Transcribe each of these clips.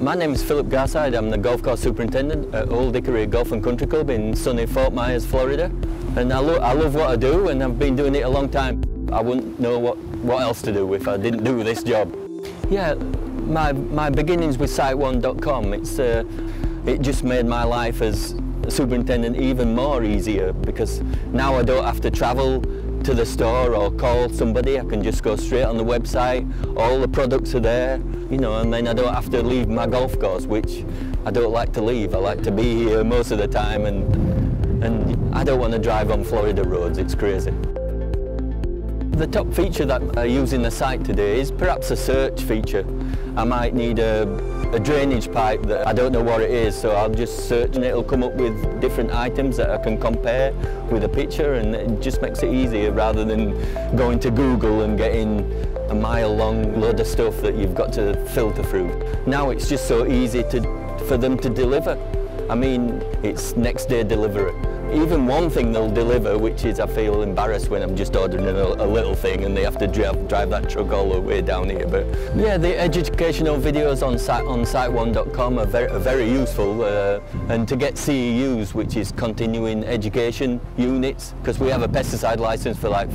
My name is Philip Garside. I'm the golf course superintendent at Old Hickory Golf and Country Club in sunny Fort Myers, Florida. And I, lo I love what I do and I've been doing it a long time. I wouldn't know what, what else to do if I didn't do this job. Yeah, my, my beginnings with SiteOne.com, it's, uh, it just made my life as superintendent even more easier because now I don't have to travel to the store or call somebody. I can just go straight on the website. All the products are there, you know, and then I don't have to leave my golf course, which I don't like to leave. I like to be here most of the time and, and I don't want to drive on Florida roads. It's crazy. The top feature that I use in the site today is perhaps a search feature. I might need a, a, drainage pipe that I don't know what it is, so I'll just search and it'll come up with different items that I can compare with a picture and it just makes it easier rather than going to Google and getting a mile long load of stuff that you've got to filter through. Now it's just so easy to, for them to deliver. I mean, it's next day delivery even one thing they'll deliver, which is I feel embarrassed when I'm just ordering a, a, little thing and they have to drive, drive that truck all the way down here. But yeah, the educational videos on, site, on siteone.com are very, are very useful. Uh, and to get CEUs, which is continuing education units, because we have a pesticide license for like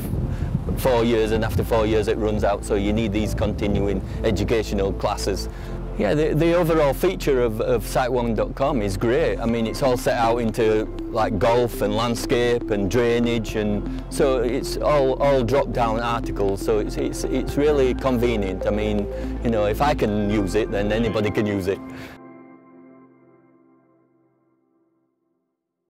four years and after four years it runs out so you need these continuing educational classes yeah, the, the overall feature of, of SiteOne.com is great. I mean, it's all set out into like golf and landscape and drainage, and so it's all, all drop-down articles, so it's, it's, it's really convenient. I mean, you know, if I can use it, then anybody can use it.